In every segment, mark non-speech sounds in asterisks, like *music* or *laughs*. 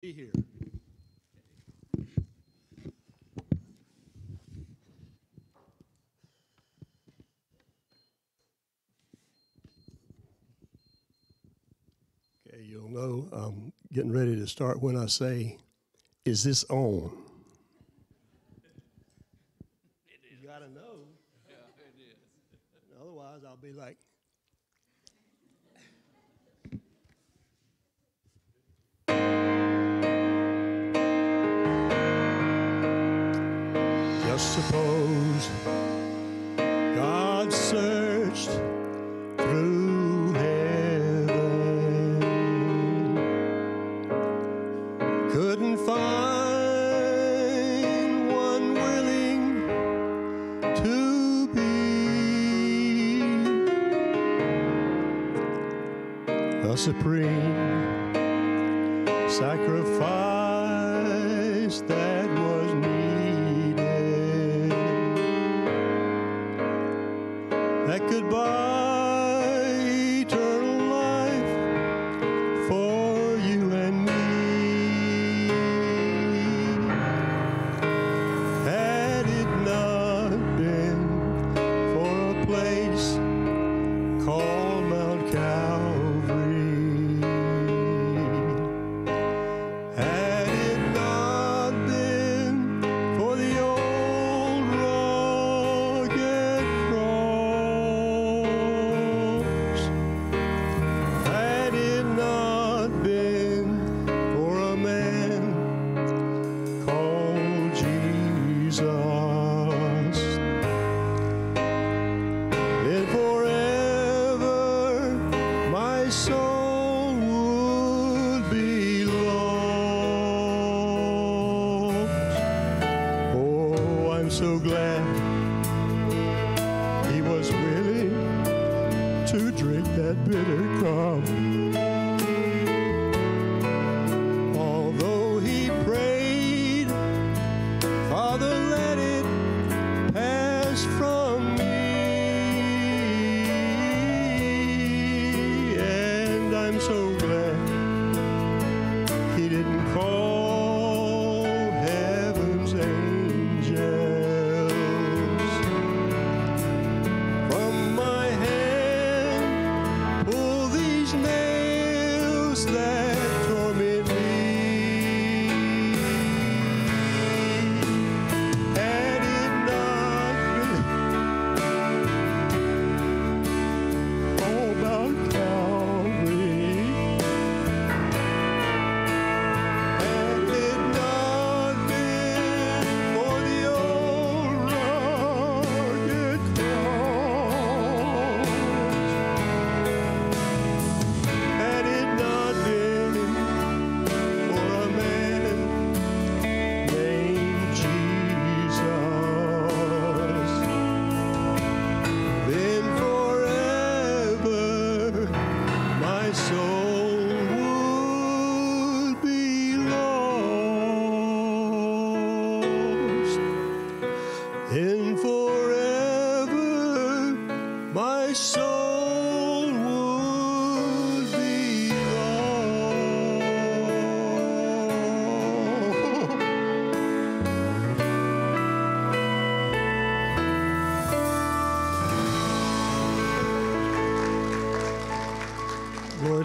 be here. Okay, you'll know I'm getting ready to start when I say, Is this on?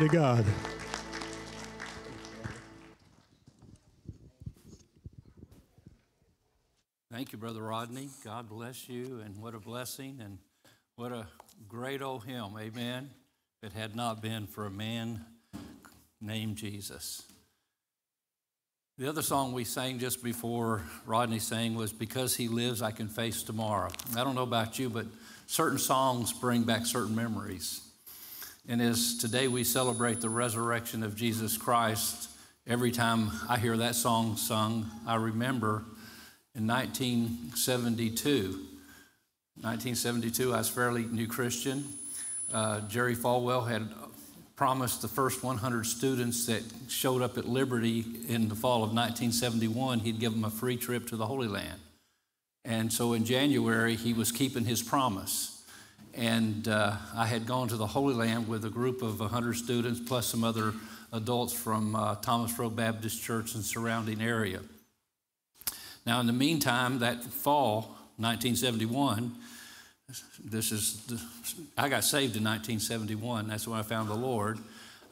To God. Thank you, Brother Rodney. God bless you, and what a blessing, and what a great old hymn. Amen. If it had not been for a man named Jesus. The other song we sang just before Rodney sang was Because He Lives, I Can Face Tomorrow. I don't know about you, but certain songs bring back certain memories. And as today we celebrate the resurrection of Jesus Christ, every time I hear that song sung, I remember in 1972. 1972, I was fairly new Christian. Uh, Jerry Falwell had promised the first 100 students that showed up at Liberty in the fall of 1971, he'd give them a free trip to the Holy Land. And so in January, he was keeping his promise. And uh, I had gone to the Holy Land with a group of 100 students plus some other adults from uh, Thomas Road Baptist Church and surrounding area. Now, in the meantime, that fall, 1971, this is, I got saved in 1971. That's when I found the Lord.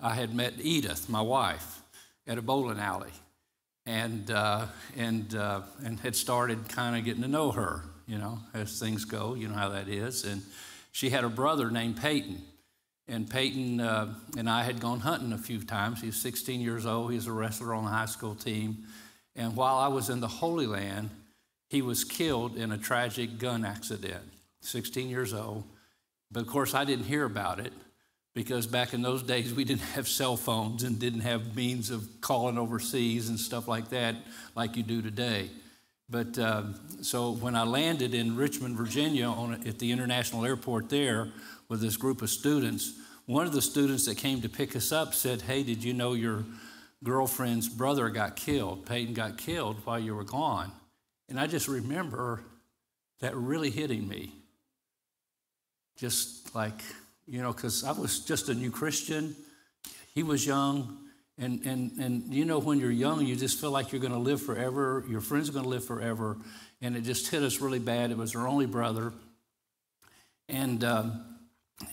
I had met Edith, my wife, at a bowling alley, and uh, and uh, and had started kind of getting to know her. You know, as things go, you know how that is. And she had a brother named Peyton, and Peyton uh, and I had gone hunting a few times. He was 16 years old. He was a wrestler on the high school team. And while I was in the Holy Land, he was killed in a tragic gun accident, 16 years old. But of course, I didn't hear about it because back in those days, we didn't have cell phones and didn't have means of calling overseas and stuff like that, like you do today. But uh, so when I landed in Richmond, Virginia, on, at the international airport there, with this group of students. One of the students that came to pick us up said, Hey, did you know your girlfriend's brother got killed? Peyton got killed while you were gone. And I just remember that really hitting me. Just like, you know, because I was just a new Christian. He was young. And, and, and you know, when you're young, you just feel like you're going to live forever. Your friends are going to live forever. And it just hit us really bad. It was our only brother. And um,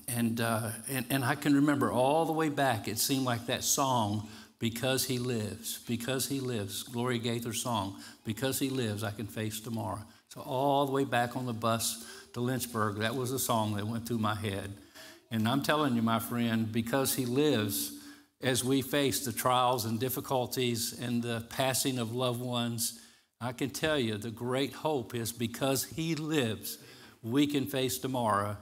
and, uh, and, and I can remember all the way back, it seemed like that song, Because He Lives, Because He Lives, Gloria Gaither song, Because He Lives, I Can Face Tomorrow. So, all the way back on the bus to Lynchburg, that was a song that went through my head. And I'm telling you, my friend, because He lives, as we face the trials and difficulties and the passing of loved ones, I can tell you the great hope is because He lives, we can face tomorrow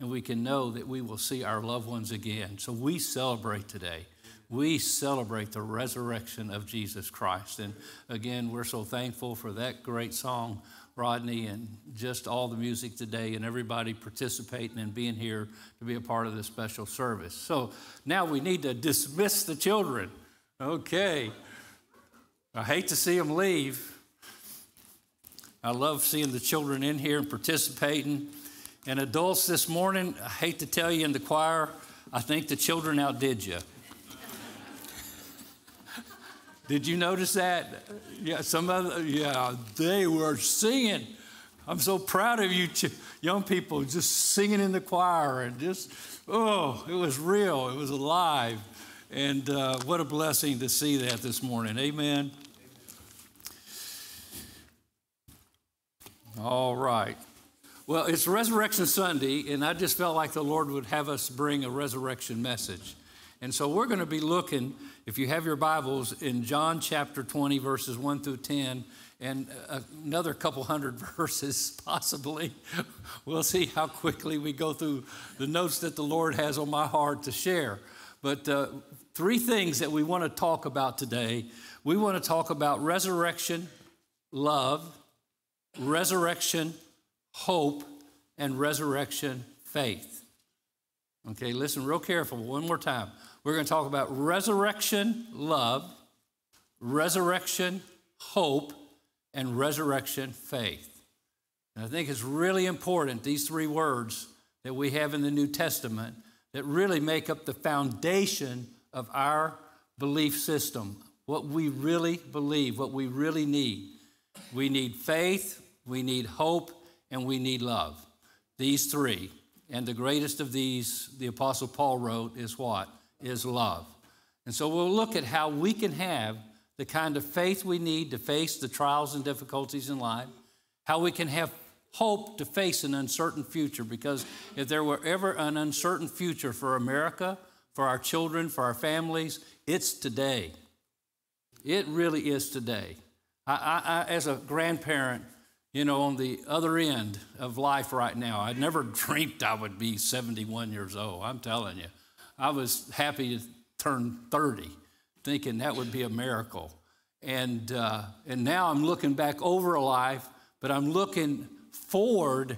and we can know that we will see our loved ones again. So we celebrate today. We celebrate the resurrection of Jesus Christ. And again, we're so thankful for that great song, Rodney, and just all the music today and everybody participating and being here to be a part of this special service. So now we need to dismiss the children. Okay. I hate to see them leave. I love seeing the children in here and participating. And adults this morning, I hate to tell you in the choir, I think the children outdid you. Did you notice that? Yeah, some other, yeah, they were singing. I'm so proud of you, young people, just singing in the choir and just, oh, it was real, it was alive. And uh, what a blessing to see that this morning. Amen. All right. Well, it's Resurrection Sunday, and I just felt like the Lord would have us bring a resurrection message. And so we're going to be looking, if you have your Bibles, in John chapter 20, verses 1 through 10, and another couple hundred *laughs* verses, possibly. We'll see how quickly we go through the notes that the Lord has on my heart to share. But uh, three things that we want to talk about today we want to talk about resurrection, love, resurrection, hope, and resurrection faith. Okay, listen real careful one more time. We're going to talk about resurrection love, resurrection hope, and resurrection faith. And I think it's really important, these three words that we have in the New Testament that really make up the foundation of our belief system, what we really believe, what we really need. We need faith, we need hope, and we need love. These three. And the greatest of these, the Apostle Paul wrote, is what? Is love. And so we'll look at how we can have the kind of faith we need to face the trials and difficulties in life, how we can have hope to face an uncertain future. Because if there were ever an uncertain future for America, for our children, for our families, it's today. It really is today. I, I, I as a grandparent, you know, on the other end of life right now. I never *laughs* dreamed I would be 71 years old. I'm telling you. I was happy to turn 30, thinking that would be a miracle. And, uh, and now I'm looking back over a life, but I'm looking forward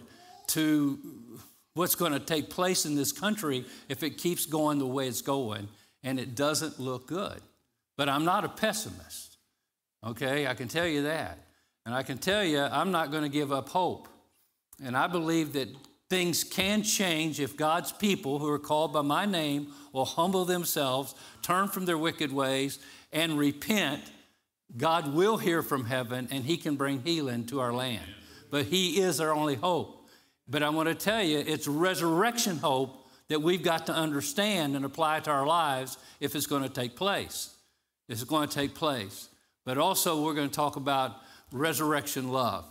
to what's going to take place in this country if it keeps going the way it's going, and it doesn't look good. But I'm not a pessimist, okay? I can tell you that. And I can tell you, I'm not going to give up hope. And I believe that things can change if God's people who are called by my name will humble themselves, turn from their wicked ways, and repent. God will hear from heaven and He can bring healing to our land. But He is our only hope. But I want to tell you, it's resurrection hope that we've got to understand and apply to our lives if it's going to take place. It's going to take place. But also, we're going to talk about resurrection love.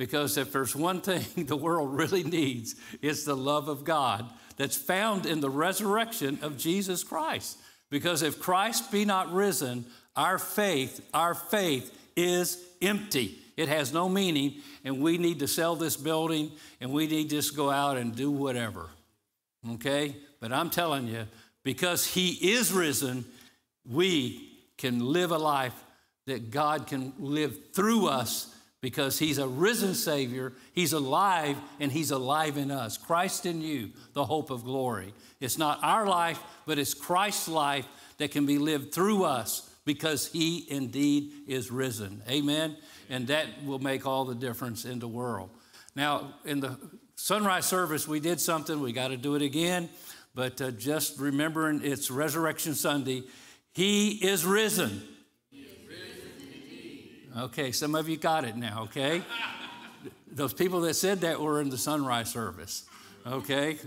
Because if there's one thing *laughs* the world really needs, it's the love of God that's found in the resurrection of Jesus Christ. Because if Christ be not risen, our faith, our faith is empty. It has no meaning, and we need to sell this building and we need to just go out and do whatever. Okay? But I'm telling you, because He is risen, we can live a life that God can live through us because He's a risen Savior. He's alive and He's alive in us. Christ in you, the hope of glory. It's not our life, but it's Christ's life that can be lived through us because He indeed is risen. Amen? And that will make all the difference in the world. Now, in the sunrise service, we did something, we got to do it again. But uh, just remembering it's Resurrection Sunday, He is risen. Okay, some of you got it now, okay? Those people that said that were in the sunrise service, okay?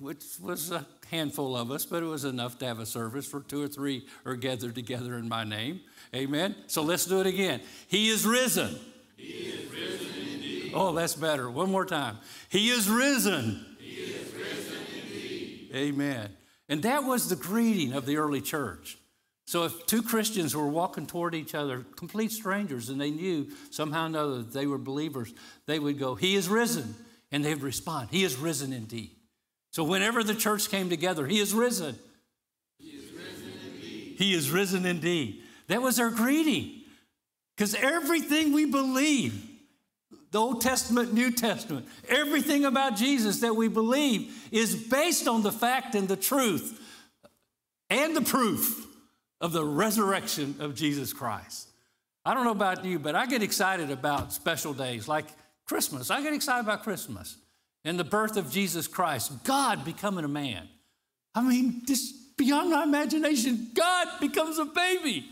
Which was a handful of us, but it was enough to have a service for two or three are gathered together in my name. Amen? So let's do it again. He is risen. He is risen indeed. Oh, that's better. One more time. He is risen. He is risen indeed. Amen. And that was the greeting of the early church. So if two Christians were walking toward each other, complete strangers, and they knew somehow or another that they were believers, they would go, He is risen. And they'd respond, He is risen indeed. So whenever the church came together, He is risen. He is risen indeed. He is risen indeed. That was our greeting. Because everything we believe, the Old Testament, New Testament, everything about Jesus that we believe is based on the fact and the truth and the proof of the resurrection of Jesus Christ. I don't know about you, but I get excited about special days like Christmas. I get excited about Christmas and the birth of Jesus Christ, God becoming a man. I mean, this beyond my imagination, God becomes a baby.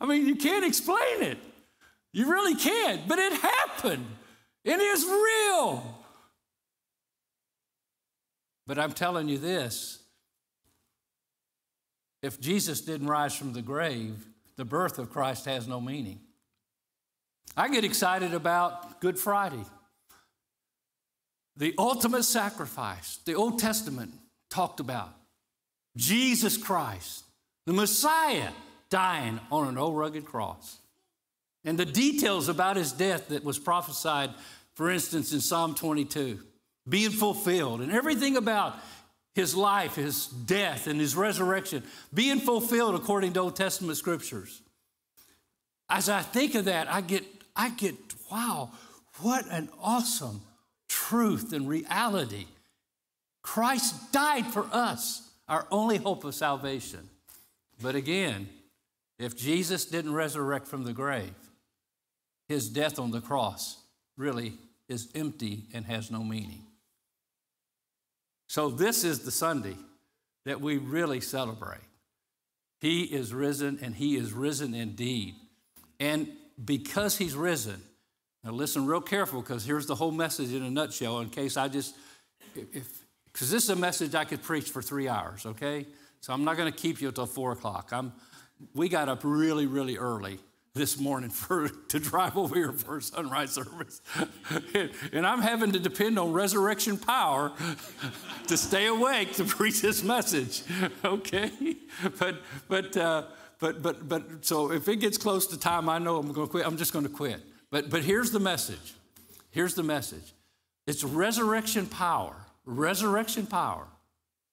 I mean, you can't explain it. You really can't, but it happened. It is real. But I'm telling you this if Jesus didn't rise from the grave, the birth of Christ has no meaning. I get excited about Good Friday. The ultimate sacrifice, the Old Testament talked about Jesus Christ, the Messiah, dying on an old rugged cross. And the details about his death that was prophesied, for instance, in Psalm 22, being fulfilled, and everything about his life, his death, and his resurrection being fulfilled according to Old Testament scriptures. As I think of that, I get, I get, wow, what an awesome truth and reality. Christ died for us, our only hope of salvation. But again, if Jesus didn't resurrect from the grave, his death on the cross really is empty and has no meaning. So, this is the Sunday that we really celebrate. He is risen and he is risen indeed. And because he's risen, now listen real careful because here's the whole message in a nutshell in case I just, if, because this is a message I could preach for three hours, okay? So I'm not going to keep you until four o'clock. I'm, we got up really, really early this morning for to drive over here for a sunrise service. *laughs* and I'm having to depend on resurrection power to stay awake to preach this message. *laughs* Okay? But but uh, but but but so if it gets close to time, I know I'm going to quit. I'm just going to quit. But but here's the message. Here's the message. It's resurrection power. Resurrection power.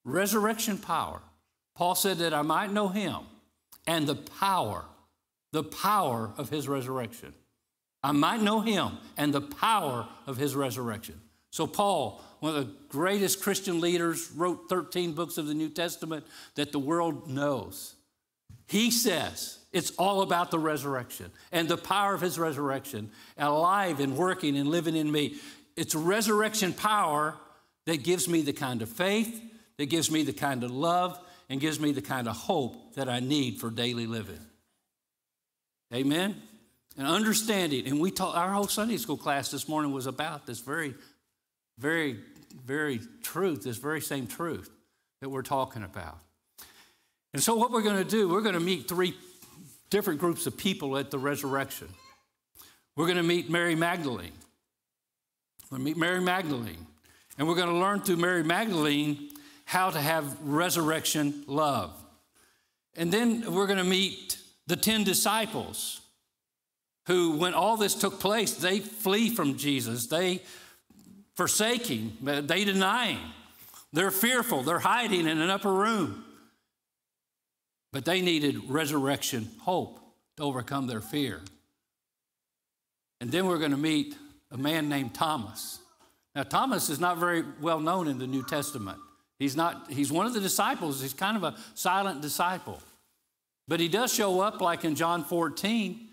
Resurrection power. Paul said that I might know him and the power the power of his resurrection. I might know him and the power of his resurrection. So, Paul, one of the greatest Christian leaders, wrote 13 books of the New Testament that the world knows. He says it's all about the resurrection and the power of his resurrection, alive and working and living in me. it's resurrection power that gives me the kind of faith, that gives me the kind of love, and gives me the kind of hope that I need for daily living. Amen? And understanding, and we taught our whole Sunday school class this morning was about this very, very, very truth, this very same truth that we're talking about. And so, what we're going to do, we're going to meet three different groups of people at the resurrection. We're going to meet Mary Magdalene. We're meet Mary Magdalene. And we're going to learn through Mary Magdalene how to have resurrection love. And then we're going to meet the 10 disciples who, when all this took place, they flee from Jesus. They forsake him, they deny him. They're fearful, they're hiding in an upper room. But they needed resurrection hope to overcome their fear. And then we're going to meet a man named Thomas. Now, Thomas is not very well known in the New Testament. He's not, he's one of the disciples. He's kind of a silent disciple. But he does show up like in John 14.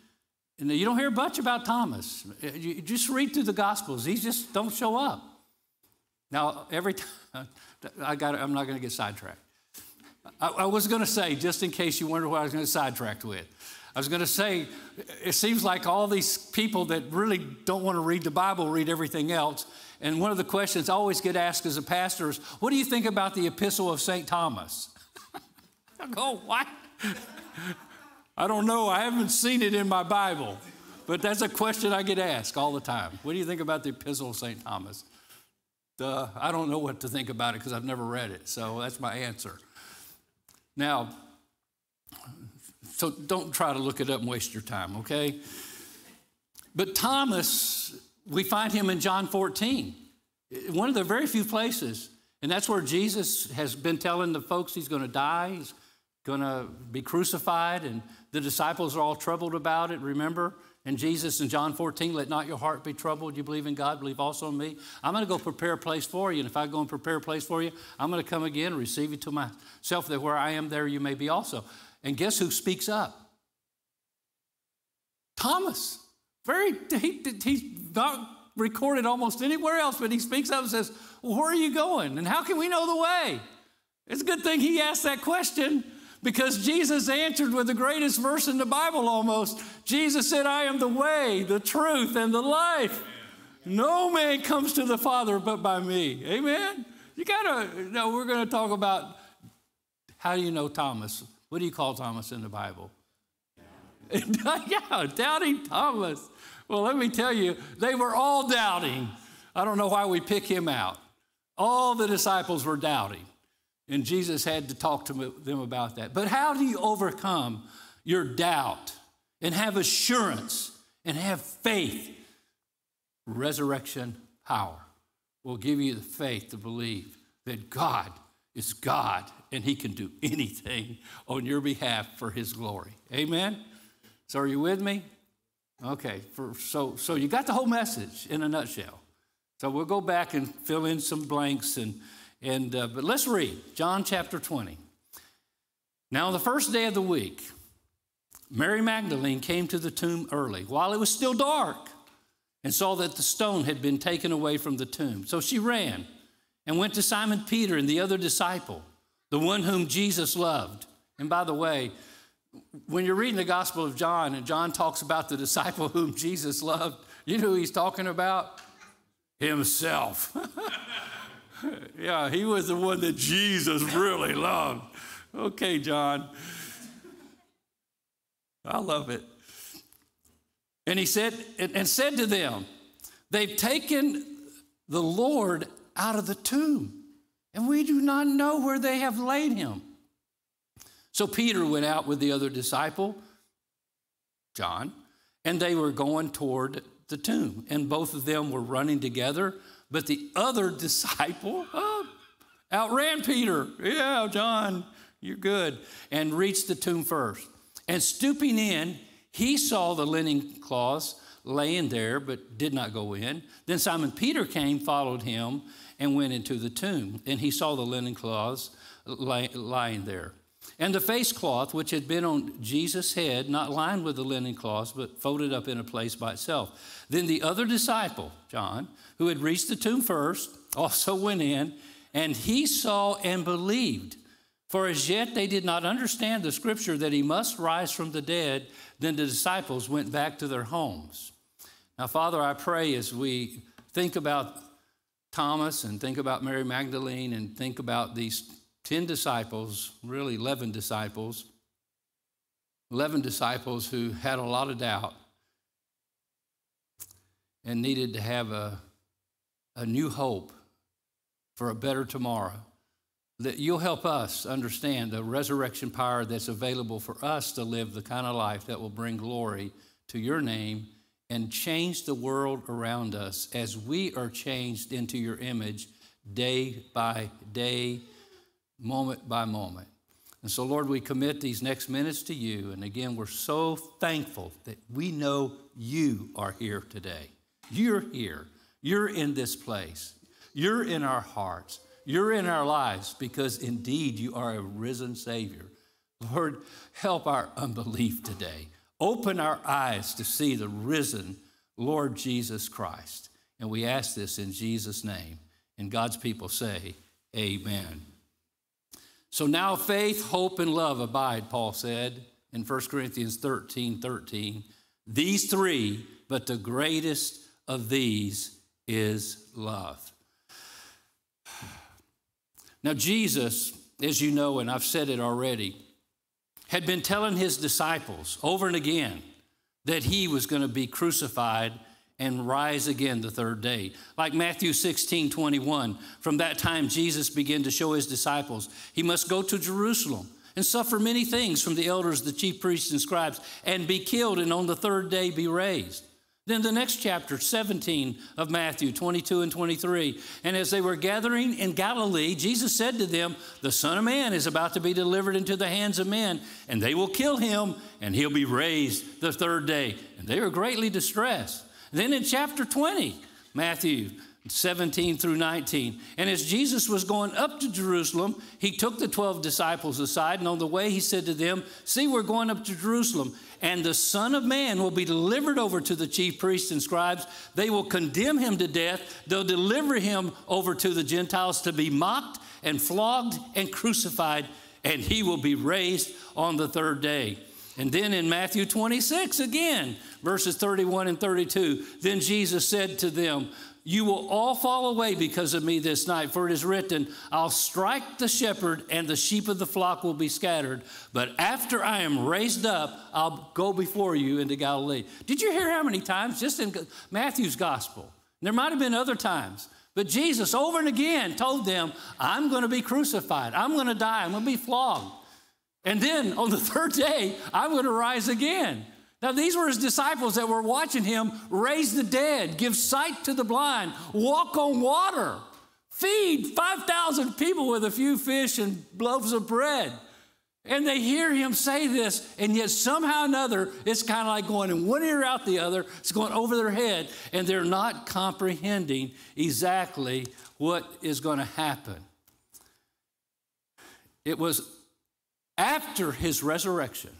And you don't hear much about Thomas. You just read through the Gospels. He just don't show up. Now, every time, *laughs* I got, I'm not going to get sidetracked. I, I was going to say, just in case you wonder what I was going to sidetrack with, I was going to say, it seems like all these people that really don't want to read the Bible read everything else. And one of the questions I always get asked as a pastor is, What do you think about the epistle of St. Thomas? *laughs* I go, What? *laughs* I don't know. I haven't seen it in my Bible. But that's a question I get asked all the time. What do you think about the epistle of St. Thomas? Uh, I don't know what to think about it because I've never read it. So that's my answer. Now, so don't try to look it up and waste your time, okay? But Thomas, we find him in John 14, one of the very few places. And that's where Jesus has been telling the folks he's going to die, he's going to be crucified, and the disciples are all troubled about it, remember? And Jesus in John 14, let not your heart be troubled. You believe in God, believe also in me. I'm going to go prepare a place for you. And if I go and prepare a place for you, I'm going to come again and receive you to myself, that where I am, there you may be also. And guess who speaks up? Thomas. Very, he, he's not recorded almost anywhere else, but he speaks up and says, well, Where are you going? And how can we know the way? It's a good thing he asked that question because Jesus answered with the greatest verse in the Bible almost. Jesus said, I am the way, the truth, and the life. No man comes to the Father but by me. Amen? You gotta, no, we're gonna talk about how do you know Thomas? What do you call Thomas in the Bible? *laughs* yeah, doubting Thomas. Well, let me tell you, they were all doubting. I don't know why we pick him out. All the disciples were doubting. And Jesus had to talk to them about that. But how do you overcome your doubt and have assurance and have faith? Resurrection power will give you the faith to believe that God is God and He can do anything on your behalf for His glory. Amen? So, are you with me? Okay, for, so, so you got the whole message in a nutshell. So, we'll go back and fill in some blanks and and, uh, but let's read John chapter 20. Now, the first day of the week, Mary Magdalene came to the tomb early while it was still dark and saw that the stone had been taken away from the tomb. So she ran and went to Simon Peter and the other disciple, the one whom Jesus loved. And by the way, when you're reading the Gospel of John and John talks about the disciple whom Jesus loved, you know who he's talking about? Himself. *laughs* yeah, he was the one that Jesus really loved. Okay, John. I love it. And he said, and said to them, They've taken the Lord out of the tomb, and we do not know where they have laid him. So Peter went out with the other disciple, John, and they were going toward the tomb. And both of them were running together. But the other *laughs* disciple oh, outran Peter. Yeah, John, you're good. And reached the tomb first. And stooping in, he saw the linen cloths laying there, but did not go in. Then Simon Peter came, followed him, and went into the tomb. And he saw the linen cloths lying there. and the face cloth which had been on Jesus' head, not lined with the linen cloths, but folded up in a place by itself. Then the other disciple, John, who had reached the tomb first, also went in, and he saw and believed. For as yet they did not understand the scripture that he must rise from the dead. Then the disciples went back to their homes. Now, Father, I pray as we think about Thomas and think about Mary Magdalene and think about these 10 disciples, really 11 disciples, 11 disciples who had a lot of doubt and needed to have a, a new hope for a better tomorrow. That you'll help us understand the resurrection power that's available for us to live the kind of life that will bring glory to your name and change the world around us as we are changed into your image day by day, moment by moment. And so, Lord, we commit these next minutes to you. And again, we're so thankful that we know you are here today. You're here. You're in this place. You're in our hearts. You're in our lives because indeed you are a risen Savior. Lord, help our unbelief today. Open our eyes to see the risen Lord Jesus Christ. And we ask this in Jesus' name. And God's people say, Amen. So now faith, hope, and love abide, Paul said in 1 Corinthians 13 13. These three, but the greatest of these is love. Now, Jesus, as you know, and I've said it already, had been telling his disciples over and again that he was going to be crucified and rise again the third day. Like Matthew 16 21, from that time Jesus began to show his disciples he must go to Jerusalem and suffer many things from the elders, the chief priests, and scribes, and be killed, and on the third day be raised. Then the next chapter, 17 of Matthew 22 and 23. And as they were gathering in Galilee, Jesus said to them, The Son of Man is about to be delivered into the hands of men, and they will kill him, and he'll be raised the third day. And they were greatly distressed. Then in chapter 20, Matthew 17 through 19. And as Jesus was going up to Jerusalem, he took the 12 disciples aside, and on the way he said to them, See, we're going up to Jerusalem, and the Son of Man will be delivered over to the chief priests and scribes. They will condemn him to death. They'll deliver him over to the Gentiles to be mocked and flogged and crucified, and he will be raised on the third day. And then in Matthew 26, again, verses 31 and 32, then Jesus said to them, you will all fall away because of me this night, for it is written, I'll strike the shepherd, and the sheep of the flock will be scattered. But after I am raised up, I'll go before you into Galilee. Did you hear how many times? Just in Matthew's gospel. There might have been other times. But Jesus, over and again, told them, I'm going to be crucified. I'm going to die. I'm going to be flogged. And then on the *laughs* third day, I'm going to rise again. Now, these were his disciples that were watching him raise the dead, give sight to the blind, walk on water, feed 5,000 people with a few fish and loaves of bread. And they hear him say this, and yet somehow or another, it's kind of like going in one ear out the other. It's going over their head, and they're not comprehending exactly what is going to happen. It was after his resurrection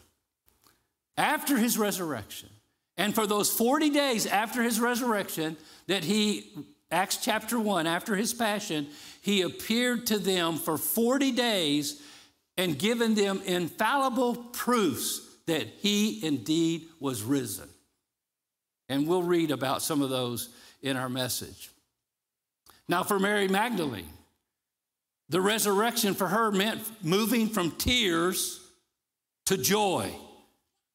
after his resurrection. And for those 40 days after his resurrection, that he, Acts chapter 1, after his passion, he appeared to them for 40 days and given them infallible proofs that he indeed was risen. And we'll read about some of those in our message. Now, for Mary Magdalene, the resurrection for her meant moving from tears to joy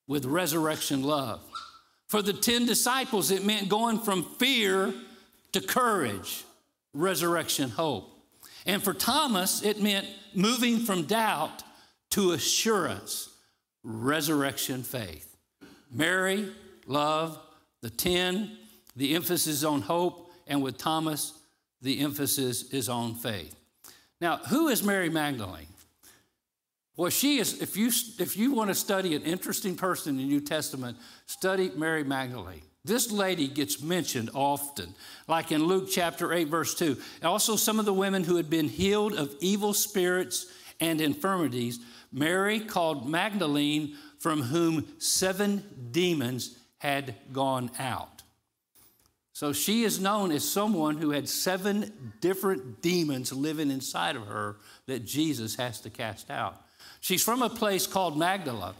with resurrection love. For the 10 disciples, it meant going from fear to courage, resurrection hope. And for Thomas, it meant moving from doubt to assurance, resurrection faith. Mary, love, the 10, the emphasis on hope, and with Thomas, the emphasis is on faith. Now, who is Mary Magdalene? Well, she is, if you, if you want to study an interesting person in the New Testament, study Mary Magdalene. This lady gets mentioned often, like in Luke chapter 8, verse 2. Also, some of the women who had been healed of evil spirits and infirmities, Mary called Magdalene, from whom seven demons had gone out. So she is known as someone who had seven different demons living inside of her that Jesus has to cast out. She's from a place called Magdala.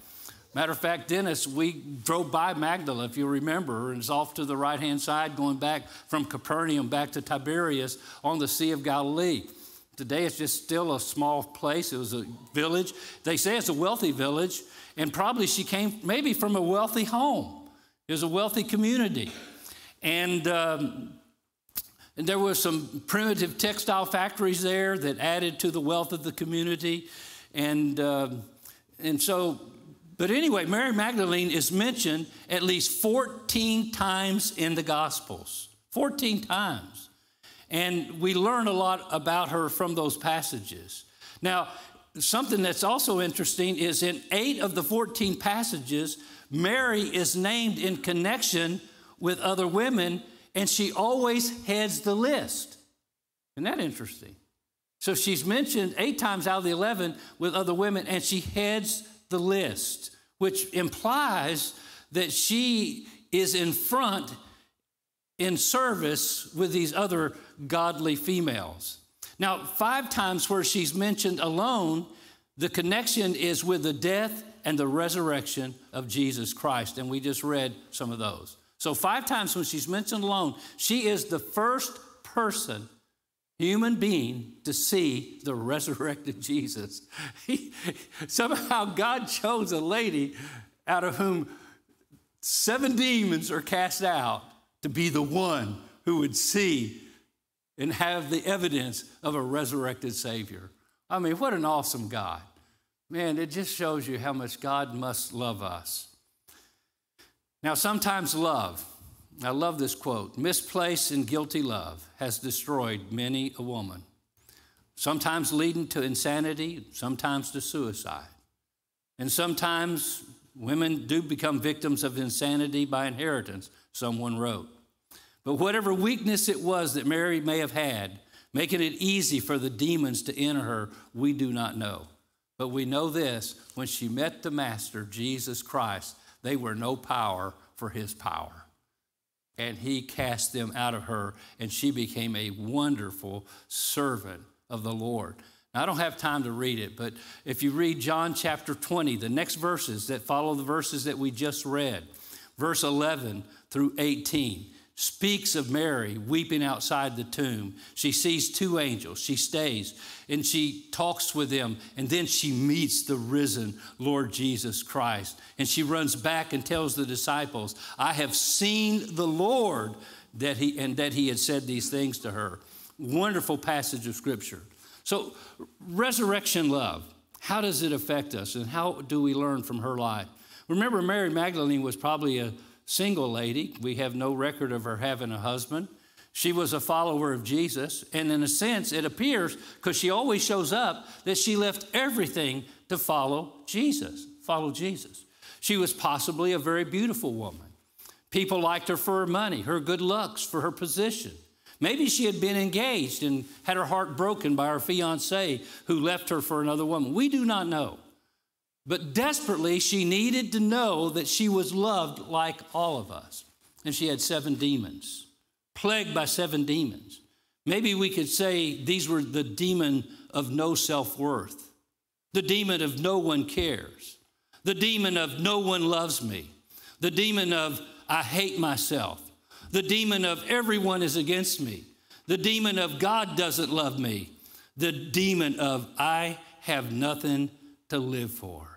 Matter of fact, Dennis, we drove by Magdala, if you remember, and it's off to the right hand side, going back from Capernaum back to Tiberias on the Sea of Galilee. Today it's just still a small place. It was a village. They say it's a wealthy village, and probably she came maybe from a wealthy home. It was a wealthy community. And, um, and there were some primitive textile factories there that added to the wealth of the community. And, uh, and so but anyway, Mary Magdalene is mentioned at least 14 times in the Gospels. 14 times. And we learn a lot about her from those passages. Now, something that's also interesting is in eight of the 14 passages, Mary is named in connection with other women, and she always heads the list. Isn't that interesting? So she's mentioned eight times out of the 11 with other women, and she heads the list, which implies that she is in front in service with these other godly females. Now, five times where she's mentioned alone, the connection is with the death and the resurrection of Jesus Christ. And we just read some of those. So, five times when she's mentioned alone, she is the first person human being to see the resurrected *laughs* Jesus. Somehow God chose a lady out of whom seven demons are cast out to be the one who would see and have the evidence of a resurrected Savior. I mean, what an awesome God. Man, it just shows you how much God must love us. Now, sometimes love, I love this quote misplaced and guilty love has destroyed many a woman, sometimes leading to insanity, sometimes to suicide. And sometimes women do become victims of insanity by inheritance, someone wrote. But whatever weakness it was that Mary may have had, making it easy for the demons to enter her, we do not know. But we know this when she met the Master, Jesus Christ, they were no power for his power and he cast them out of her, and she became a wonderful servant of the Lord. Now, I don't have time to read it, but if you read John chapter 20, the next verses that follow the verses that we just read, verse 11 through 18, speaks of Mary weeping outside the tomb. She sees two angels. She stays and she talks with them, and then she meets the risen Lord Jesus Christ. And she runs back and tells the disciples, I have seen the Lord, that he, and that he had said these things to her. Wonderful passage of scripture. So, resurrection love, how does it affect us, and how do we learn from her life? Remember, Mary Magdalene was probably a single lady. We have no record of her having a husband. She was a follower of Jesus. And in a sense, it appears, because she always shows up, that she left everything to follow Jesus. Follow Jesus. She was possibly a very beautiful woman. People liked her for her money, her good looks, for her position. Maybe she had been engaged and had her heart broken by her fiance who left her for another woman. We do not know. But desperately, she needed to know that she was loved like all of us. And she had seven demons, plagued by seven demons. Maybe we could say these were the demon of no self worth, the demon of no one cares, the demon of no one loves me, the demon of I hate myself, the demon of everyone is against me, the demon of God doesn't love me, the demon of I have nothing to live for.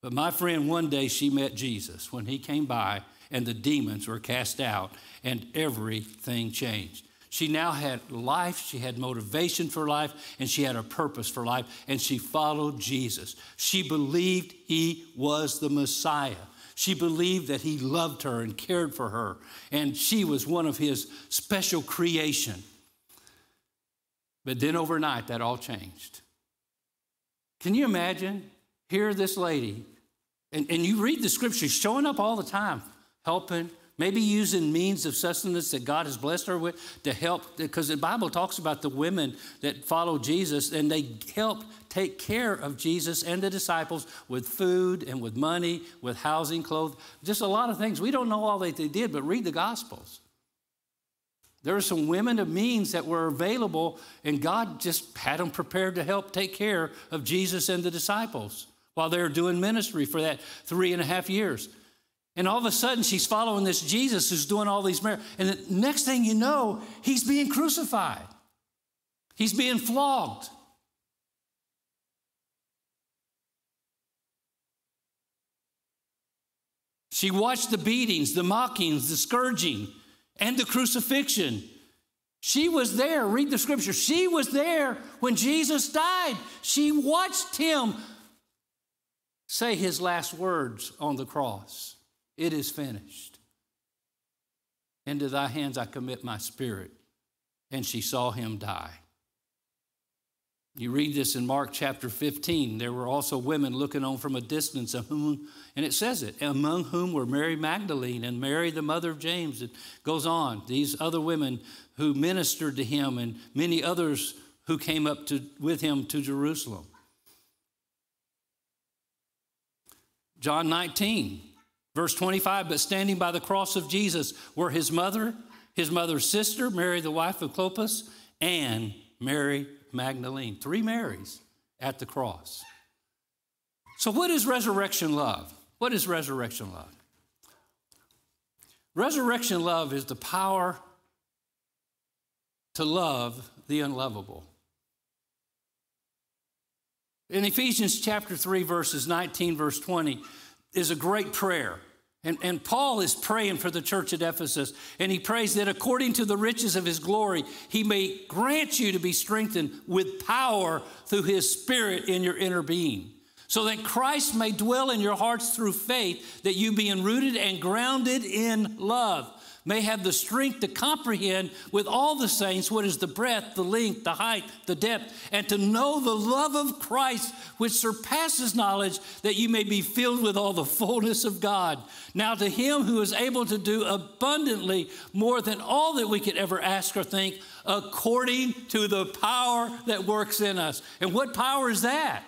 But my friend, one day she met Jesus when he came by and the demons were cast out and everything changed. She now had life, she had motivation for life, and she had a purpose for life, and she followed Jesus. She believed he was the Messiah. She believed that he loved her and cared for her, and she was one of his special creation. But then overnight, that all changed. Can you imagine here, this lady, and, and you read the scriptures showing up all the time, helping, Maybe using means of sustenance that God has blessed her with to help, because the Bible talks about the women that follow Jesus and they help take care of Jesus and the disciples with food and with money, with housing, clothes, just a lot of things. We don't know all that they did, but read the Gospels. There are some women of means that were available, and God just had them prepared to help take care of Jesus and the disciples while they were doing ministry for that three and a half years. And all of a sudden, she's following this Jesus who's doing all these miracles. And the next thing you know, he's being crucified, he's being flogged. She watched the beatings, the mockings, the scourging, and the crucifixion. She was there. Read the scripture. She was there when Jesus died. She watched him say his last words on the cross It is finished. Into thy hands I commit my spirit. And she saw him die. You read this in Mark chapter 15. There were also women looking on from a distance, of whom, and it says it, among whom were Mary Magdalene and Mary, the mother of James. It goes on. These other women who ministered to him, and many others who came up to, with him to Jerusalem. John 19, verse 25, but standing by the cross of Jesus were his mother, his mother's sister, Mary, the wife of Clopas, and Mary Magdalene. Three Marys at the cross. So, what is resurrection love? What is resurrection love? Resurrection love is the power to love the unlovable. In Ephesians chapter 3, verses 19, verse 20, is a great prayer. And, and Paul is praying for the church at Ephesus, and he prays that according to the riches of his glory, he may grant you to be strengthened with power through his spirit in your inner being, so that Christ may dwell in your hearts through faith, that you being rooted and grounded in love may have the strength to comprehend with all the saints what is the breadth, the length, the height, the depth, and to know the love of Christ which surpasses knowledge, that you may be filled with all the fullness of God. Now, to him who is able to do abundantly more than all that we could ever ask or think, according to the power that works in us. And what power is that?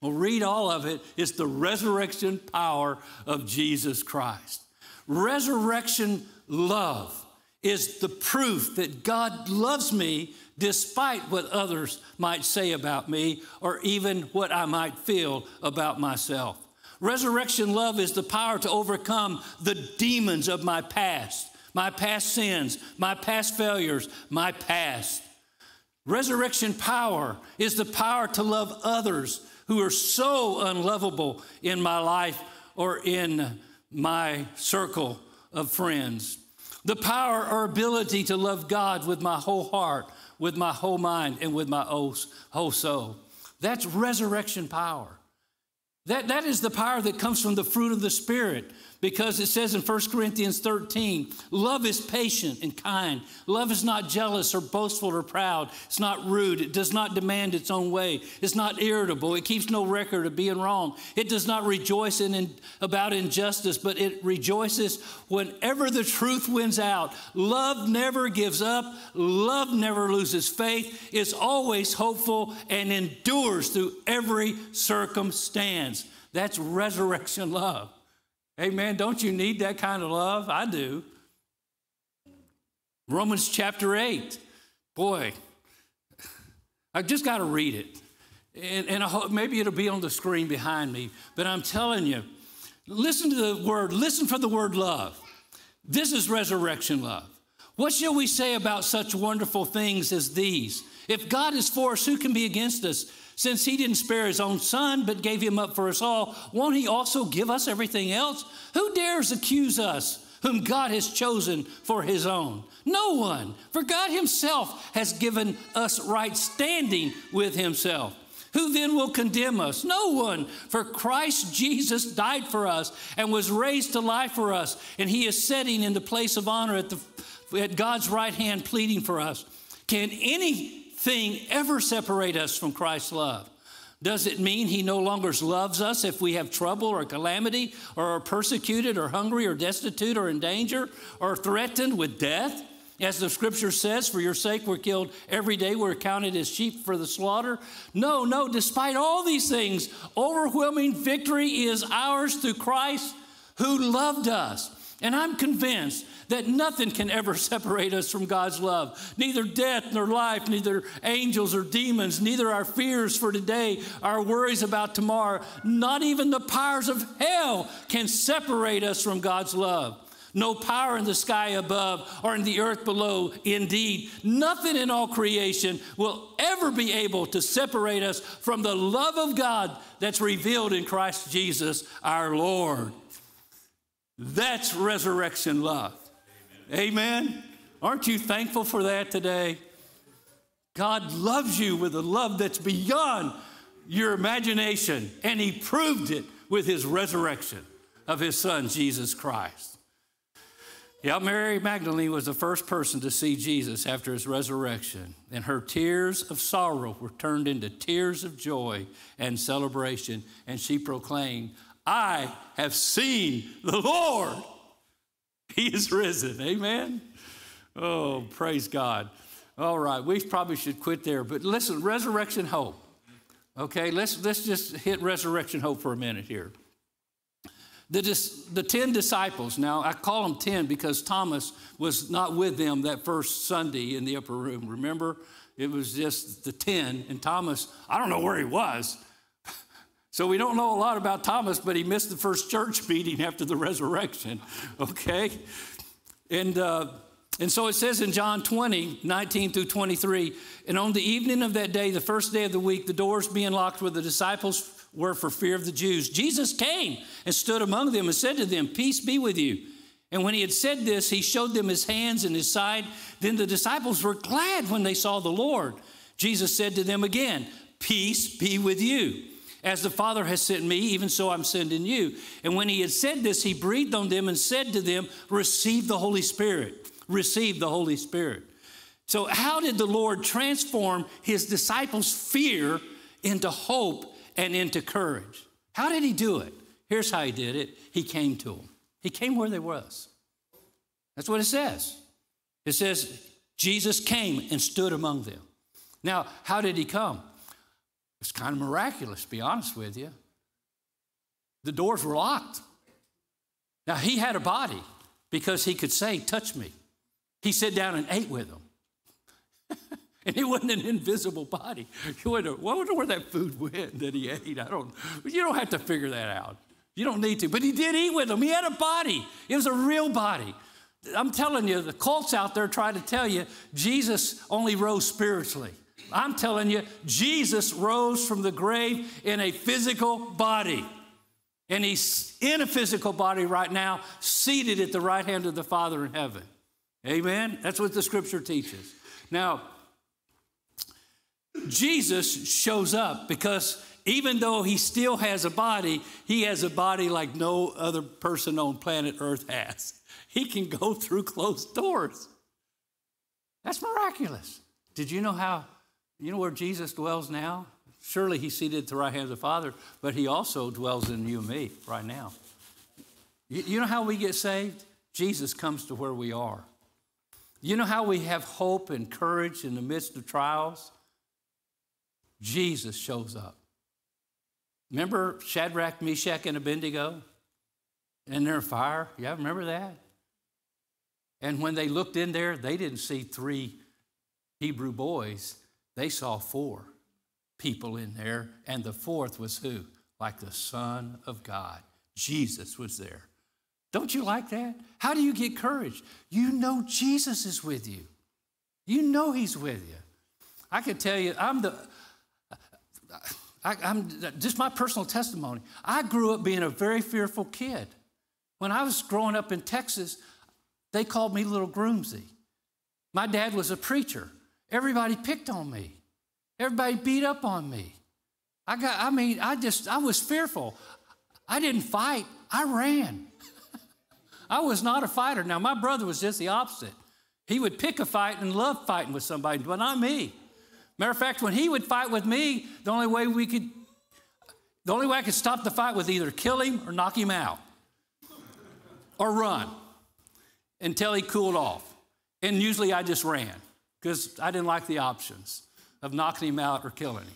Well, read all of it. It's the resurrection power of Jesus Christ. Resurrection love is the proof that God loves me despite what others might say about me or even what I might feel about myself. Resurrection love is the power to overcome the demons of my past, my past sins, my past failures, my past. Resurrection power is the power to love others who are so unlovable in my life or in my circle of friends. The power or ability to love God with my whole heart, with my whole mind, and with my whole soul. That's resurrection power. That, that is the power that comes from the fruit of the Spirit because it says in 1 Corinthians 13, love is patient and kind. Love is not jealous or boastful or proud. It's not rude. It does not demand its own way. It's not irritable. It keeps no record of being wrong. It does not rejoice in, in, about injustice, but it rejoices whenever the truth wins out. Love never gives up. Love never loses faith. It's always hopeful and endures through every circumstance. That's resurrection love. Amen. Don't you need that kind of love? I do. Romans chapter 8. Boy, I just got to read it. And, and I hope, maybe it'll be on the screen behind me. But I'm telling you, listen to the word, listen for the word love. This is resurrection love. What shall we say about such wonderful things as these? If God is for us, who can be against us? Since he didn't spare his own son, but gave him up for us all, won't he also give us everything else? Who dares accuse us, whom God has chosen for his own? No one, for God himself has given us right standing with himself. Who then will condemn us? No one, for Christ Jesus died for us and was raised to life for us, and he is sitting in the place of honor at, the, at God's right hand, pleading for us. Can any thing ever separate us from Christ's love? Does it mean he no longer loves us if we have trouble or calamity or are persecuted or hungry or destitute or in danger or threatened with death? As the scripture says, for your sake we're killed every day, we're counted as sheep for the slaughter. No, no, despite all these things, overwhelming victory is ours through Christ who loved us. And I'm convinced that nothing can ever *laughs* separate us from God's love. Neither death nor life, neither angels or demons, neither our fears for today, our worries about tomorrow, not even the powers of hell can separate us from God's love. No power in the sky above or in the earth below. Indeed, nothing in all creation will ever be able to separate us from the love of God that's revealed in Christ Jesus our Lord. That's resurrection love. Amen. Amen. Aren't you thankful for that today? God loves you with a love that's beyond your imagination, and He proved it with His resurrection of His Son, Jesus Christ. Yeah, Mary Magdalene was the first person to see Jesus after his resurrection, and her tears of sorrow were turned into tears of joy and celebration, and she proclaimed, I have seen the Lord. He is risen. Amen. Oh, praise God. All right, we probably should quit there, but listen, resurrection hope. Okay, let's, let's just hit resurrection hope for a minute here. The, the 10 disciples, now I call them 10 because Thomas was not with them that first Sunday in the upper room. Remember? It was just the 10, and Thomas, I don't know where he was. So we don't know a lot about Thomas, but he missed the first church meeting after the resurrection, *laughs* okay? And, uh, and so it says in John 20, 19 through 23, and on the evening of that day, the first day of the week, the doors being locked where the disciples were for fear of the Jews. Jesus came and stood among them and said to them, Peace be with you. And when he had said this, he showed them his hands and his side. Then the disciples were glad when they saw the Lord. Jesus said to them again, Peace be with you. As the Father has sent me, even so I'm sending you. And when he had said this, he breathed on them and said to them, Receive the Holy Spirit. Receive the Holy Spirit. So, how did the Lord transform his disciples' fear into hope and into courage. How did he do it? Here's how he did it. He came to them. He came where they was. That's what it says. It says Jesus came and stood among them. Now, how did he come? It's kind of miraculous, to be honest with you. The doors were locked. Now, he had a body because he could say, Touch me. He sat down and ate with them. *laughs* And it wasn't an invisible body. You wonder, I wonder where that food went that he ate. I don't, you don't have to figure that out. You don't need to. But he did eat with them. He had a body. It was a real body. I'm telling you, the cults out there try to tell you Jesus only rose spiritually. I'm telling you, Jesus rose from the grave in a physical body. And he's in a physical body right now, seated at the right hand of the Father in heaven. Amen? That's what the scripture teaches. Now, Jesus shows up because even though he still has a body, he has a body like no other person on planet Earth has. He can go through closed doors. That's miraculous. Did you know how, you know where Jesus dwells now? Surely he's seated at the right hand of the Father, but he also dwells in you and me right now. You, know how we get saved? Jesus comes to where we are. You know how we have hope and courage in the midst of trials? Jesus shows up. Remember Shadrach, Meshach, and Abednego in their fire? Yeah, remember that? And when they looked in there, they didn't see three Hebrew boys, they saw four people in there, and the fourth was who? Like the Son of God. Jesus was there. Don't you like that? How do you get courage? You know Jesus is with you. You know He's with you. I can tell you, I'm the I, am just my personal testimony. I grew up being a very fearful kid. When I was growing up in Texas, they called me Little Groomsy. My dad was a preacher. Everybody picked on me. Everybody beat up on me. I got, I mean, I just, I was fearful. I didn't fight, I ran. *laughs* I was not a fighter. Now, my brother was just the opposite. He would pick a fight and love fighting with somebody, but not me. Matter of fact, when he would fight with me, the only way we could The only way I could stop the fight was either kill him or knock him out or run until he cooled off. And usually I just ran because I didn't like the options of knocking him out or killing him.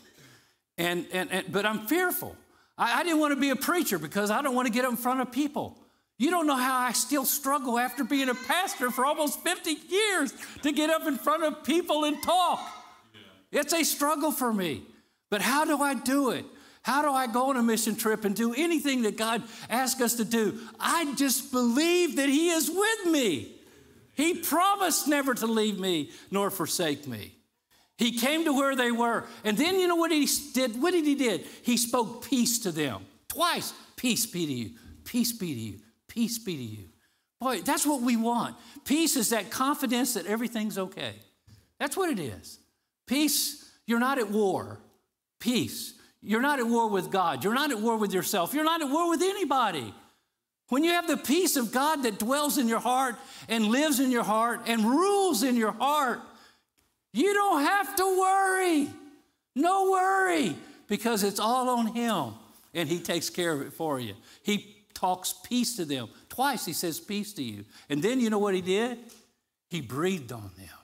And, and, and but I'm fearful. I, I didn't want to be a preacher because I don't want to get up in front of people. You don't know how I still struggle after being a pastor for almost 50 years to get up in front of people and talk. Yeah. It's a struggle for me. But how do I do it? How do I go on a mission trip and do anything that God asks us to do? I just believe that He is with me. He promised never to leave me nor forsake me. He came to where they were. And then you know what he did? What did he did? He spoke peace to them. Twice. Peace be to you. Peace be to you. Peace be to you. Boy, that's what we want. Peace is that confidence that everything's okay. That's what it is. Peace, you're not at war. Peace. You're not at war with God. You're not at war with yourself. You're not at war with anybody. When you have the peace of God that dwells in your heart and lives in your heart and rules in your heart, you don't have to worry. No worry, because it's all on Him and He takes care of it for you. He talks peace to them. Twice He says peace to you. And then you know what He did? He breathed on them.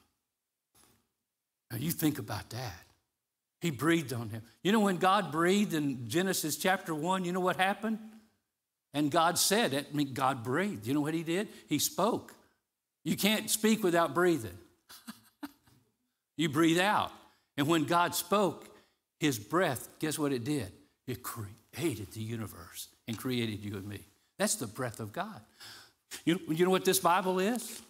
Now you think about that. He breathed on them. You know, when God breathed in Genesis chapter 1, you know what happened? And God said I mean, God breathed. You know what He did? He spoke. You can't speak without breathing. *laughs* You breathe out. And when God spoke his breath, guess what it did? It created the universe and created you and me. That's the breath of God. You, you know what this Bible is?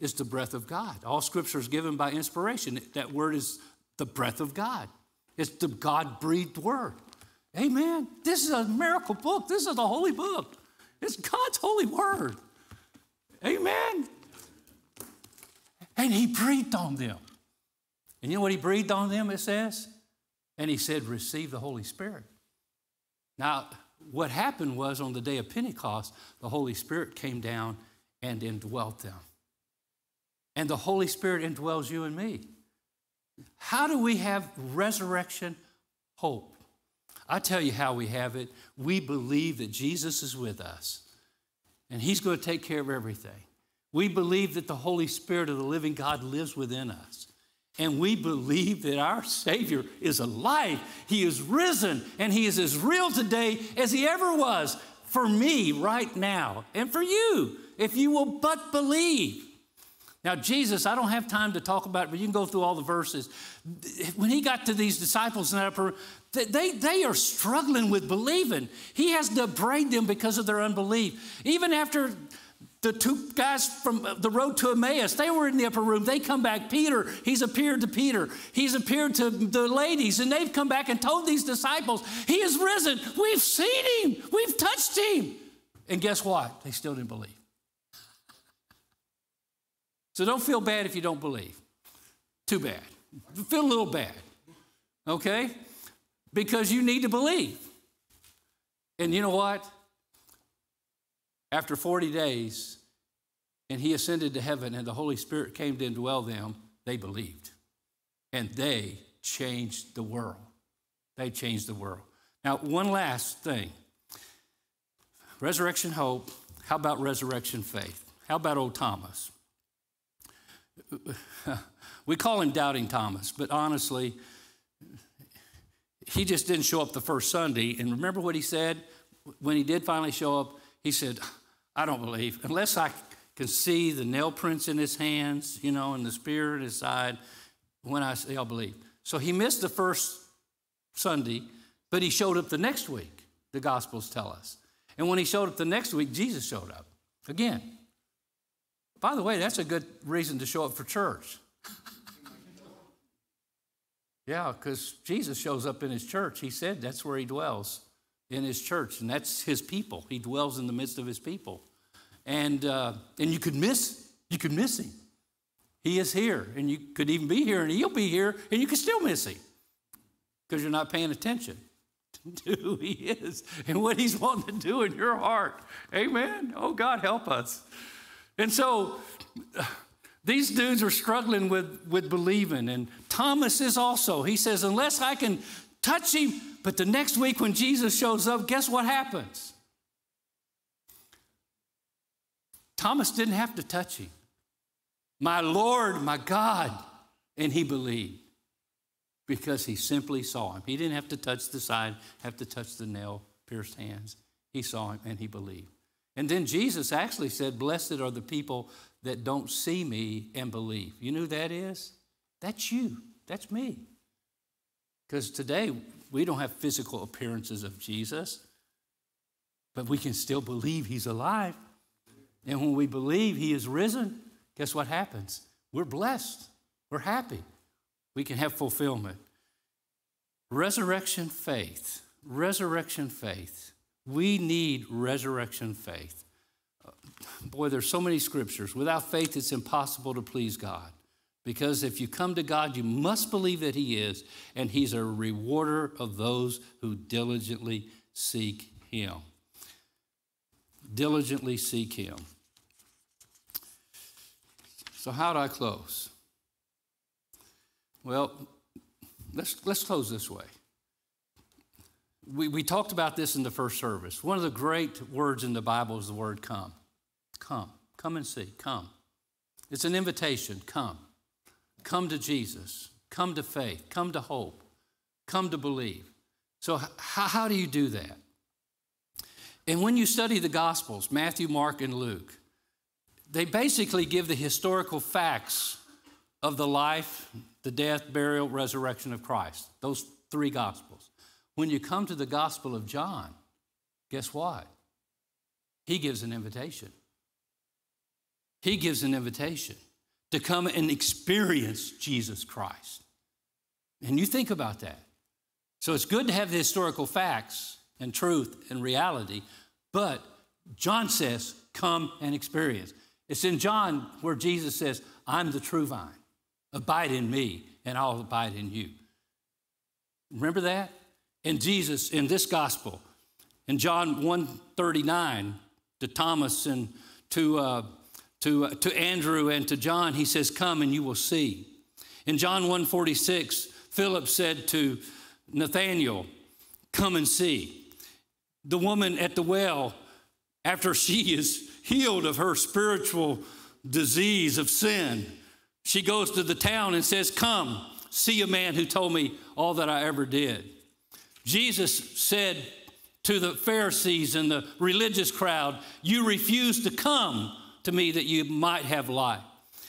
It's the breath of God. All scripture is given by inspiration. That word is the breath of God. It's the God breathed word. Amen. This is a miracle book. This is a holy book. It's God's holy word. Amen. And he breathed on them. And you know what he breathed on them, it says? And he said, Receive the Holy Spirit. Now, what happened was on the day of Pentecost, the Holy Spirit came down and indwelt them. And the Holy Spirit indwells you and me. How do we have resurrection hope? I tell you how we have it. We believe that Jesus is with us and he's going to take care of everything. We believe that the Holy Spirit of the living God lives within us. And we believe that our Savior is alive. He is risen, and He is as real today as He ever was for me right now, and for you, if you will but believe. Now, Jesus, I don't have time to talk about it, but you can go through all the verses. When he got to these disciples in that upper, they, they are struggling with believing. He has to them because of their unbelief. Even after the two guys from uh, the road to Emmaus, they were in the upper room. They come back. Peter, he's appeared to Peter. He's appeared to the ladies, and they've come back and told these disciples, He is risen. We've seen him. We've touched him. And guess what? They still didn't believe. *laughs* So don't feel bad if you don't believe. Too bad. Feel a little bad. Okay? Because you need to believe. And you know what? After 40 days, and he ascended to heaven, and the Holy Spirit came to indwell them, they believed. And they changed the world. They changed the world. Now, one last thing resurrection hope. How about resurrection faith? How about old Thomas? *laughs* We call him Doubting Thomas, but honestly, he just didn't show up the first Sunday. And remember what he said when he did finally show up? He said, I don't believe. Unless I can see the nail prints in his hands, you know, and the spear in his side, when I say I'll believe. So he missed the first Sunday, but he showed up the next week, the Gospels tell us. And when he showed up the next week, Jesus showed up again. By the way, that's a good reason to show up for church. *laughs* yeah, because Jesus shows up in his church. He said that's where he dwells in his church, and that's his people. He dwells in the midst of his people. And, uh, and you could miss, you could miss him. He is here, and you could even be here, and he'll be here, and you could still miss him because you're not paying attention *laughs* to who he is and what he's wanting to do in your heart. Amen. Oh, God, help us. And so these dudes are struggling with, with believing, and Thomas is also. He says, unless I can touch him. But the next week, when Jesus shows up, guess what happens? Thomas didn't have to touch him. My Lord, my God. And he believed because he simply saw him. He didn't have to touch the side, have to touch the nail pierced hands. He saw him and he believed. And then Jesus actually said, Blessed are the people that don't see me and believe. You know who that is? That's you. That's me. Because today we don't have physical appearances of Jesus, but we can still believe he's alive. And when we believe he is risen, guess what happens? We're blessed. We're happy. We can have fulfillment. Resurrection faith. Resurrection faith. We need resurrection faith. Boy, there's so many scriptures. Without faith, it's impossible to please God. Because if you come to God, you must believe that He is, and He's a rewarder of those who diligently seek Him. Diligently seek Him. So, how do I close? Well, let's, let's close this way. We, we talked about this in the first service. One of the great words in the Bible is the word come. Come. Come and see. Come. It's an invitation. Come. Come to Jesus. Come to faith. Come to hope. Come to believe. So, how, how do you do that? And when you study the Gospels, Matthew, Mark, and Luke, they basically give the historical facts of the life, the death, burial, resurrection of Christ. Those three Gospels. When you come to the Gospel of John, guess what? He gives an invitation. He gives an invitation to come and experience Jesus Christ. And you think about that. So it's good to have the historical facts and truth and reality, but John says, come and experience. It's in John where Jesus says, I'm the true vine. Abide in me, and I'll abide in you. Remember that? And Jesus, in this gospel, in John 139, to Thomas and to uh, to, uh, to Andrew and to John, he says, Come and you will see. In John 146, Philip said to Nathanael, Come and see. The woman at the well, after *laughs* she is healed of her spiritual disease of sin, she goes to the town and says, Come, see a man who told me all that I ever did. Jesus said to the Pharisees and the religious crowd, You refuse to come to me that you might have life.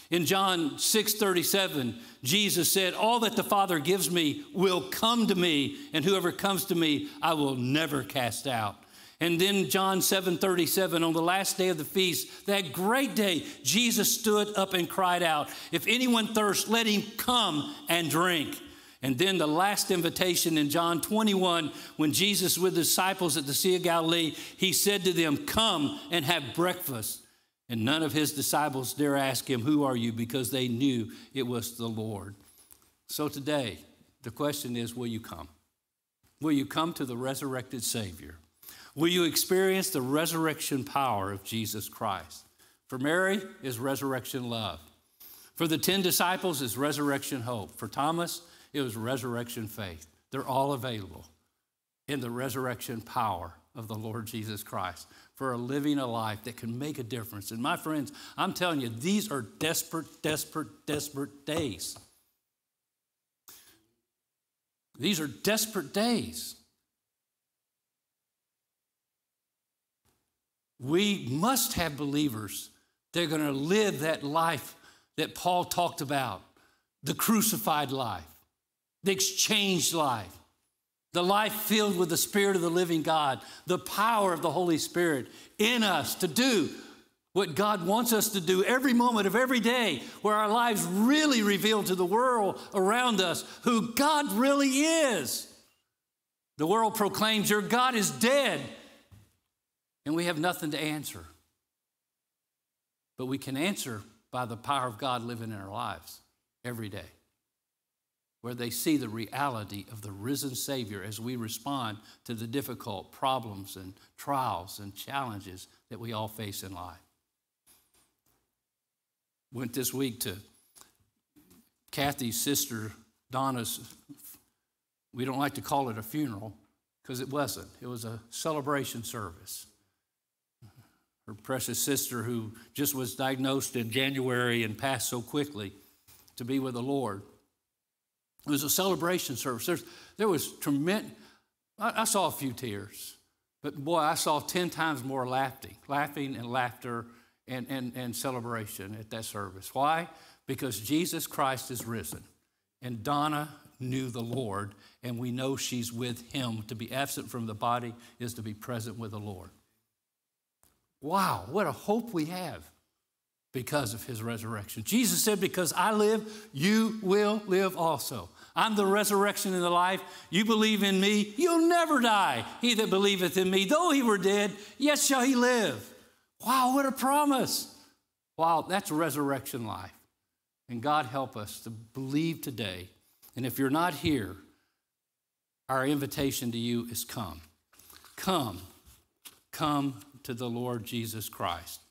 In John 6 37, Jesus said, All that the Father gives me will come to me, and whoever comes to me, I will never cast out. And then John 7 37, on the last day of the feast, that great day, Jesus stood up and cried out, If anyone thirsts, let him come and drink. And then the last invitation in John 21, when Jesus with the disciples at the Sea of Galilee, he said to them, Come and have breakfast. And none of his disciples dare ask him, Who are you? because they knew it was the Lord. So today, the question is Will you come? Will you come to the resurrected Savior? Will you experience the resurrection power of Jesus Christ? For Mary is resurrection love. For the 10 disciples is resurrection hope. For Thomas, it was resurrection faith. They're all available in the resurrection power of the Lord Jesus Christ for a living a life that can make a difference. And my friends, I'm telling you, these are desperate, desperate, desperate days. These are desperate days. We must have believers that are going to live that life that Paul talked about the crucified life, the exchanged life the life filled with the Spirit of the living God, the power of the Holy Spirit in us to do what God wants us to do every moment of every day, where our lives really reveal to the world around us who God really is. The world proclaims, Your God is dead, and we have nothing to answer. But we can answer by the power of God living in our lives every day where they see the reality of the risen Savior as we respond to the difficult problems and trials and challenges that we all face in life. Went this week to Kathy's sister Donna's We don't like to call it a funeral because it wasn't, it was a celebration service. Her precious sister, who just was diagnosed in January and passed so quickly to be with the Lord. It was a celebration service. There's, there was tremendous, I, I saw a few tears, but boy, I saw 10 times more laughing, laughing and laughter and, and, and celebration at that service. Why? Because Jesus Christ is risen. And Donna knew the Lord, and we know she's with him. To be absent from the body is to be present with the Lord. Wow, what a hope we have because of his resurrection. Jesus said, Because I live, you will live also. I'm the resurrection and the life. You believe in me, you'll never die. He that believeth in me, though he were dead, yet shall he live. Wow, what a promise. Wow, that's resurrection life. And God help us to believe today. And if you're not here, our invitation to you is come. Come. Come to the Lord Jesus Christ.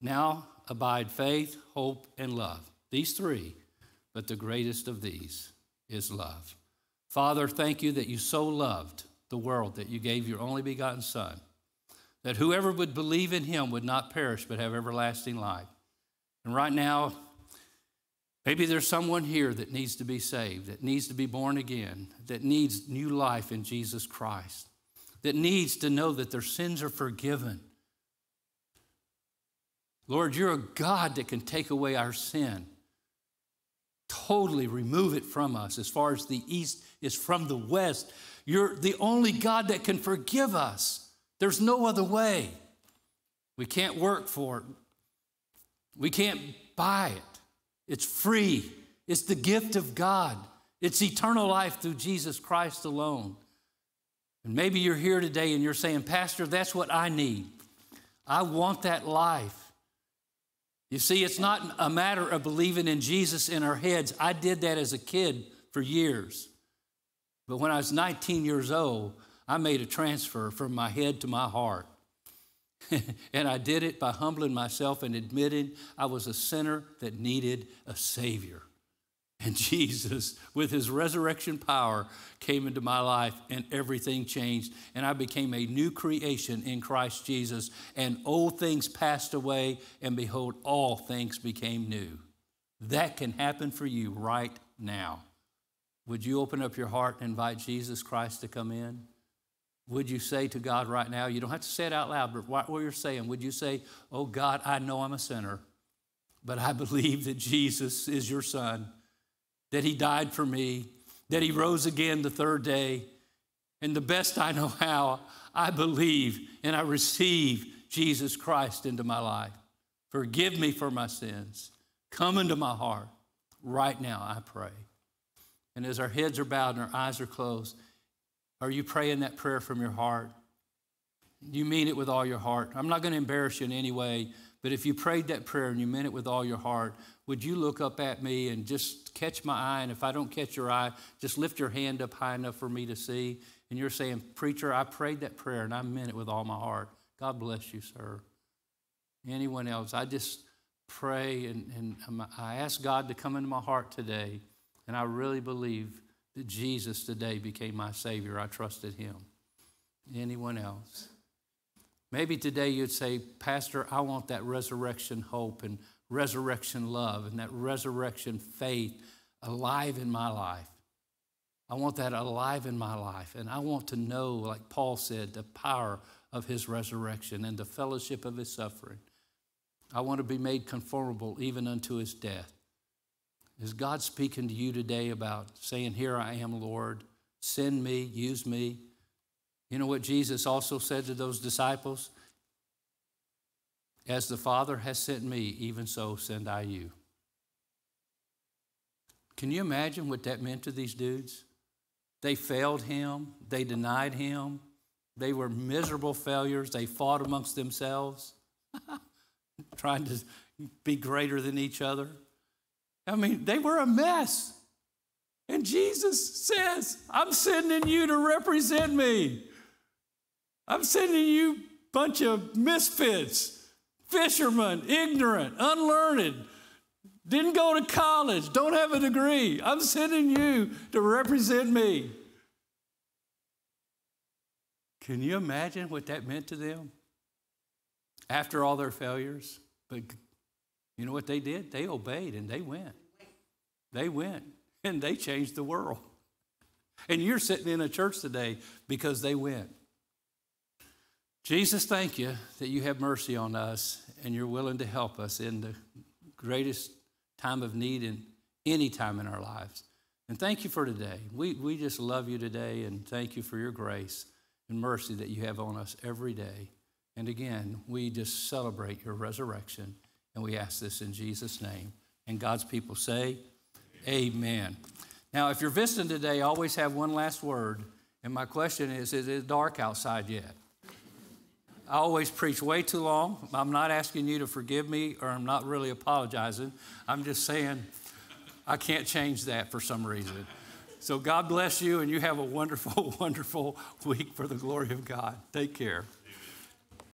Now abide faith, hope, and love. These three, but the greatest of these is love. Father, thank you that you so loved the world that you gave your only begotten Son, that whoever would believe in him would not perish but have everlasting life. And right now, maybe there's someone here that needs to be saved, that needs to be born again, that needs new life in Jesus Christ, that needs to know that their sins are forgiven. Lord, you're a God that can take away our sin totally remove it from us as far as the east is from the west. You're the only God that can forgive us. There's no other way. We can't work for it, we can't buy it. It's free, it's the gift of God, it's eternal life through Jesus Christ alone. And maybe you're here today and you're saying, Pastor, that's what I need. I want that life. You see, it's not a matter of believing in Jesus in our heads. I did that as a kid for years. But when I was 19 years old, I made a transfer from my head to my heart. *laughs* and I did it by humbling myself and admitting I was a sinner that needed a Savior. And *laughs* Jesus, with his resurrection power, came into my life and everything changed. And I became a new creation in Christ Jesus. And old things passed away, and behold, all things became new. That can happen for you right now. Would you open up your heart and invite Jesus Christ to come in? Would you say to God right now, you don't have to say it out loud, but what you're saying, would you say, Oh God, I know I'm a sinner, but I *laughs* believe that Jesus is your son that He died for me, that He rose again the third day. And the best I know how, I believe and I receive Jesus Christ into my life. Forgive me for my sins. Come into my heart right now, I pray. And as our heads are bowed and our eyes are closed, are you praying that prayer from your heart? You mean it with all your heart. I'm not going to embarrass you in any way, but if you prayed that prayer and you meant it with all your heart, would you look up at me and just catch my eye? And if I don't catch your eye, just lift your hand up high enough for me to see. And you're saying, Preacher, I prayed that prayer and I meant it with all my heart. God bless you, sir. Anyone else? I just pray and, and I ask God to come into my heart today. And I really believe that Jesus today became my Savior. I trusted Him. Anyone else? Maybe today you'd say, Pastor, I want that resurrection hope and resurrection love and that resurrection faith alive in my life. I want that alive in my life. And I want to know, like Paul said, the power of his resurrection and the fellowship of his suffering. I want to be made conformable even unto his death. Is God speaking to you today about saying, Here I am, Lord, send me, use me? You know what Jesus also said to those disciples? As the Father has sent me, even so send I you. Can you imagine what that meant to these dudes? They failed him, they denied him, they were miserable failures, they fought amongst themselves, *laughs* trying to be greater than each other. I mean, they were a mess. And Jesus says, I'm sending you to represent me. I'm sending you bunch of misfits fishermen, ignorant, unlearned, didn't go to college, don't have a degree. I'm sending you to represent me. Can you imagine what that meant to them? After all their failures? But you know what they did? They obeyed and they went. They went and they changed the world. And you're sitting in a church today because they went. Jesus, thank you that you have mercy on us and you're willing to help us in the greatest time of need in any time in our lives. And thank you for today. We, we just love you today and thank you for your grace and mercy that you have on us every day. And again, we just celebrate your resurrection and we ask this in Jesus' name. And God's people say, Amen. Now, if you're visiting today, always have one last word. And my question is Is it dark outside yet? I always preach way too long. I'm not asking you to forgive me or I'm not really apologizing. I'm just saying I can't change that for some reason. So God bless you and you have a wonderful, *laughs* wonderful week for the glory of God. Take care.